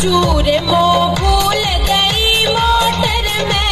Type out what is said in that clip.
चूर मो भूल गई मोटर में।